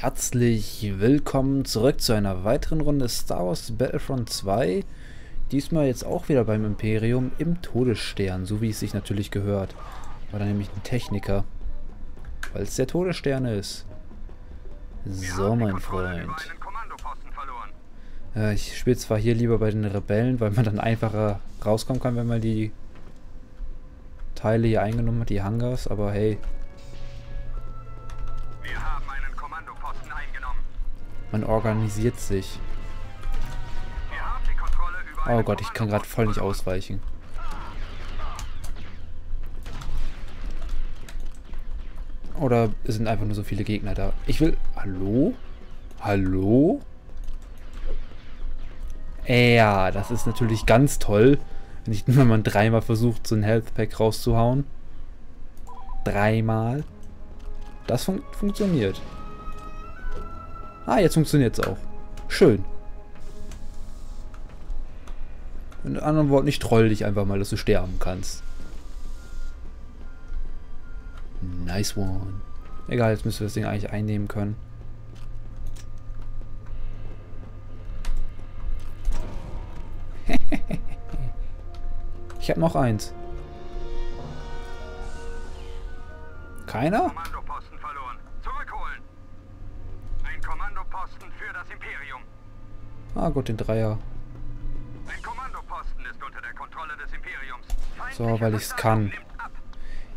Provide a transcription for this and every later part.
herzlich willkommen zurück zu einer weiteren Runde Star Wars Battlefront 2. Diesmal jetzt auch wieder beim Imperium im Todesstern, so wie es sich natürlich gehört. War da nämlich ein Techniker, weil es der Todesstern ist. So, mein Freund. Äh, ich spiele zwar hier lieber bei den Rebellen, weil man dann einfacher rauskommen kann, wenn man die Teile hier eingenommen hat, die Hangars, aber hey, Man organisiert sich. Oh Gott, ich kann gerade voll nicht ausweichen. Oder es sind einfach nur so viele Gegner da. Ich will... Hallo? Hallo? Ja, das ist natürlich ganz toll. Wenn, ich, wenn man dreimal versucht, so ein Health Pack rauszuhauen. Dreimal. Das fun funktioniert. Ah, jetzt funktioniert es auch. Schön. In anderen Worten, ich troll dich einfach mal, dass du sterben kannst. Nice one. Egal, jetzt müssen wir das Ding eigentlich einnehmen können. ich habe noch eins. Keiner? Kommandoposten für das Imperium. Ah gut, den Dreier. So, weil ich es kann.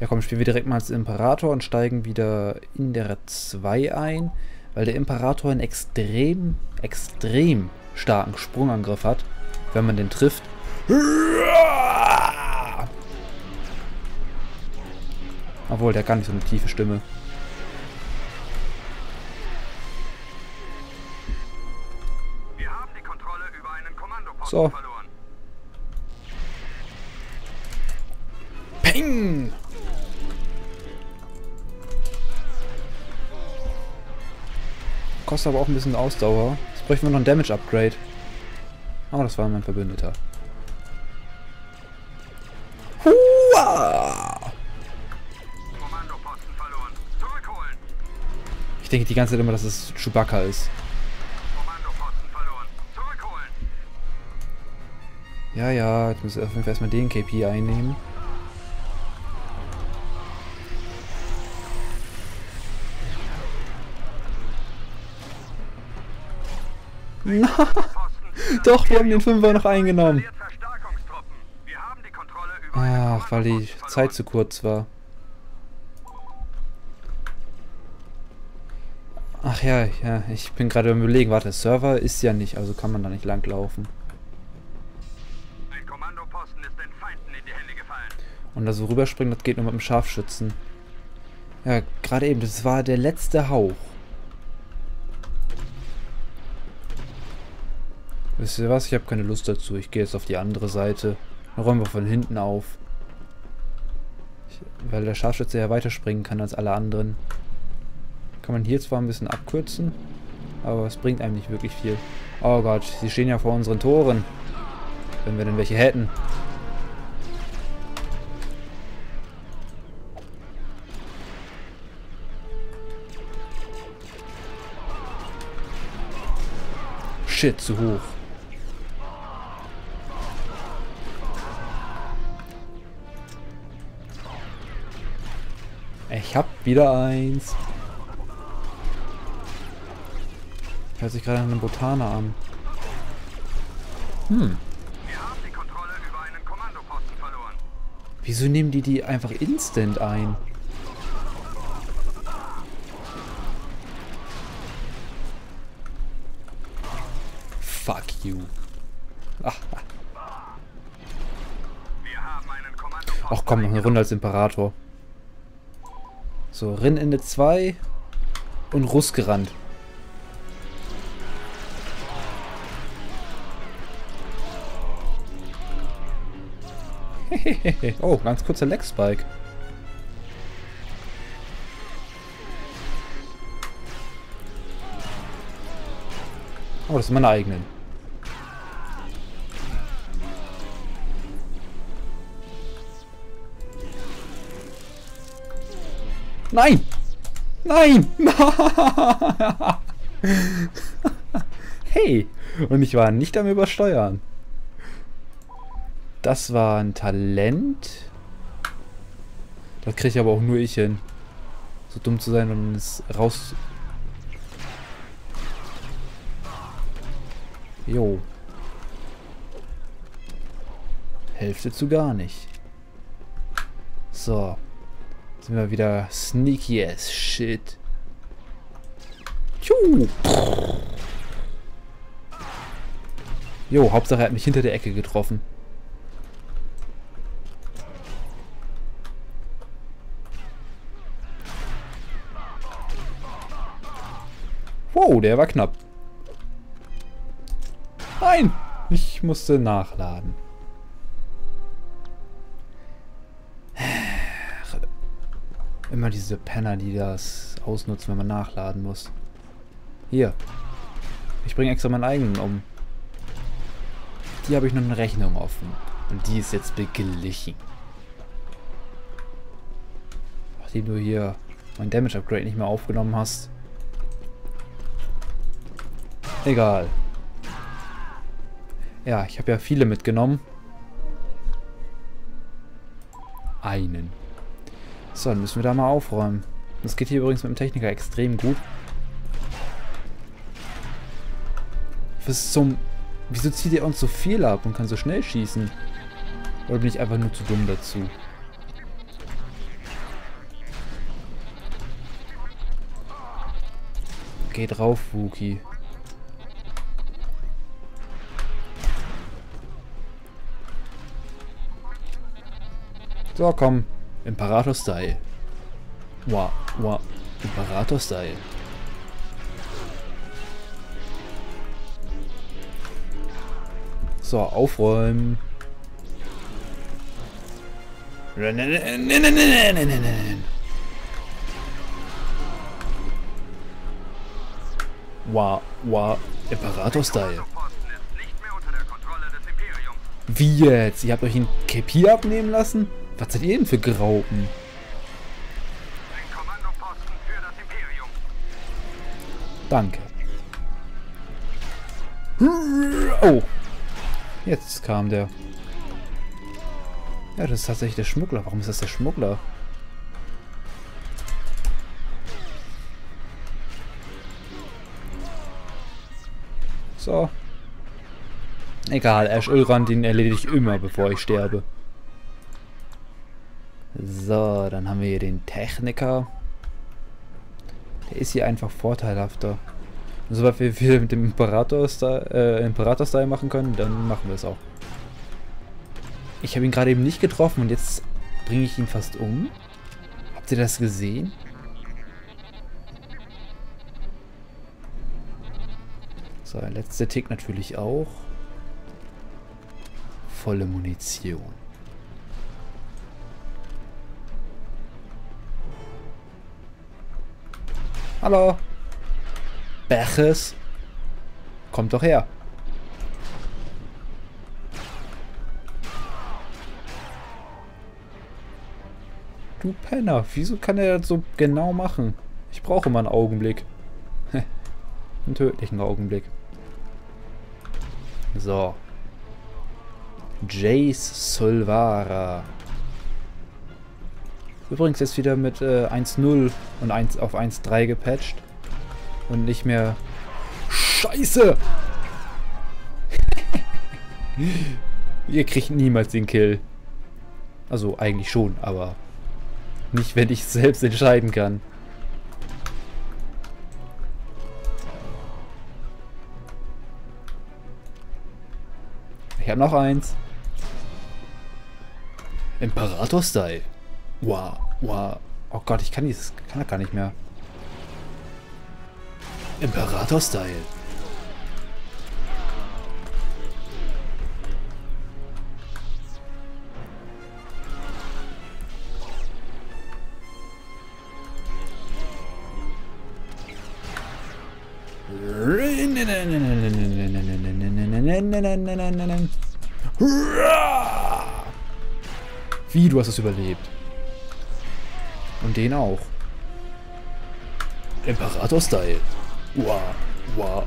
Ja komm, spielen wir direkt mal als Imperator und steigen wieder in der 2 ein, weil der Imperator einen extrem, extrem starken Sprungangriff hat, wenn man den trifft. Obwohl, der hat gar nicht so eine tiefe Stimme. So. Peng! Kostet aber auch ein bisschen Ausdauer. Jetzt bräuchten wir noch ein Damage-Upgrade. Oh, das war mein Verbündeter. Hua! Ich denke die ganze Zeit immer, dass es Chewbacca ist. Ja, ja, jetzt muss ich auf jeden Fall erstmal den KP einnehmen. Doch, wir haben den Fünfer noch eingenommen. Ach, weil die Zeit zu kurz war. Ach ja, ja, ich bin gerade überlegen, warte, der Server ist ja nicht, also kann man da nicht langlaufen. Und da so rüberspringen, das geht nur mit dem Scharfschützen. Ja, gerade eben, das war der letzte Hauch. Wisst ihr was? Ich habe keine Lust dazu. Ich gehe jetzt auf die andere Seite. Dann räumen wir von hinten auf. Ich, weil der Scharfschütze ja weiterspringen kann als alle anderen. Kann man hier zwar ein bisschen abkürzen, aber es bringt einem nicht wirklich viel. Oh Gott, sie stehen ja vor unseren Toren. Wenn wir denn welche hätten. Shit, zu hoch. Ich hab wieder eins. Hört sich gerade an einen Botaner an. Hm. Wieso nehmen die die einfach instant ein? Ach komm, noch eine Runde als Imperator. So, Rinnende 2 und Russ gerannt. oh, ganz kurzer Leg-Spike. Oh, das sind meine eigenen. Nein! Nein! hey, und ich war nicht am Übersteuern. Das war ein Talent. Das kriege ich aber auch nur ich hin. So dumm zu sein und es raus... Jo. Hälfte zu gar nicht. So. Sind wir wieder sneaky as shit. Tschuh. Jo, Hauptsache er hat mich hinter der Ecke getroffen. Wow, der war knapp. Nein, ich musste nachladen. Immer diese Penner, die das ausnutzen, wenn man nachladen muss. Hier. Ich bringe extra meinen eigenen um. Die habe ich noch eine Rechnung offen. Und die ist jetzt beglichen. Nachdem du hier mein Damage Upgrade nicht mehr aufgenommen hast. Egal. Ja, ich habe ja viele mitgenommen. Einen. So, dann müssen wir da mal aufräumen. Das geht hier übrigens mit dem Techniker extrem gut. Was zum... Wieso zieht er uns so viel ab und kann so schnell schießen? Oder bin ich einfach nur zu dumm dazu? Geh drauf, Wookie. So, komm. Imperator-Style. Wow, wow. Imperator-Style. So, aufräumen. Wow, wow. Imperator-Style. Wie jetzt? Ihr habt euch ein KP abnehmen lassen? Was seid ihr denn für Graupen? Danke. Oh. Jetzt kam der. Ja, das ist tatsächlich der Schmuggler. Warum ist das der Schmuggler? So. Egal, Ash Ulran, den erledige ich immer, bevor ich sterbe. So, dann haben wir hier den Techniker. Der ist hier einfach vorteilhafter. Und sobald wir viel mit dem Imperator-Style äh, machen können, dann machen wir es auch. Ich habe ihn gerade eben nicht getroffen und jetzt bringe ich ihn fast um. Habt ihr das gesehen? So, letzter Tick natürlich auch. Volle Munition. Hallo. Beches. Kommt doch her. Du Penner, wieso kann er das so genau machen? Ich brauche mal einen Augenblick. einen tödlichen Augenblick. So. Jace Solvara. Übrigens jetzt wieder mit äh, 1.0 und 1 auf 1.3 gepatcht. Und nicht mehr... Scheiße! Ihr kriegt niemals den Kill. Also eigentlich schon, aber nicht, wenn ich selbst entscheiden kann. Ich habe noch eins. Imperator-Style. Wow, wow. Oh Gott, ich kann dieses, kann das gar nicht mehr. Imperator-Style. Wie, du hast es überlebt. Und den auch. Imperator-Style. Wow. Wow.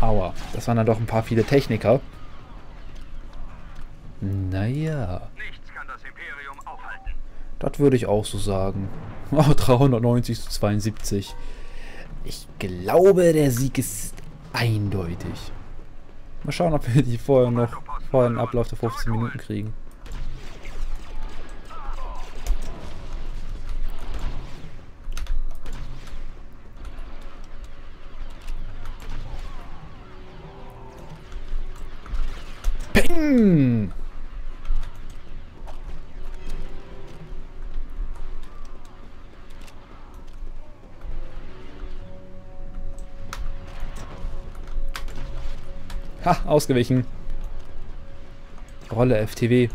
Aua, das waren dann doch ein paar viele Techniker. Naja. Nichts kann das Imperium aufhalten. Das würde ich auch so sagen. Oh, 390 zu 72. Ich glaube, der Sieg ist eindeutig. Mal schauen, ob wir die vorher noch vorher einen Ablauf der 15 Minuten kriegen. Ha, ausgewichen. Rolle FTW.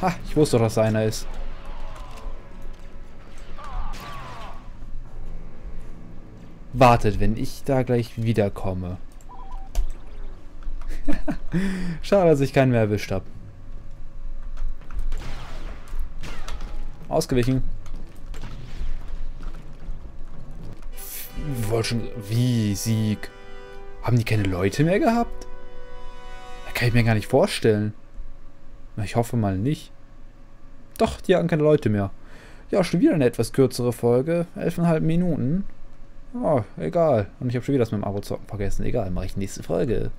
Ha, ich wusste doch, dass einer ist. Wartet, wenn ich da gleich wiederkomme. Schade, dass ich keinen mehr erwischt habe. Ausgewichen. Wollte schon... Wie, Sieg? Haben die keine Leute mehr gehabt? Das kann ich mir gar nicht vorstellen. Ich hoffe mal nicht. Doch, die hatten keine Leute mehr. Ja, schon wieder eine etwas kürzere Folge. Elfeinhalb Minuten. Oh, egal. Und ich habe schon wieder das mit dem Abo zocken vergessen. Egal, mache ich nächste Folge.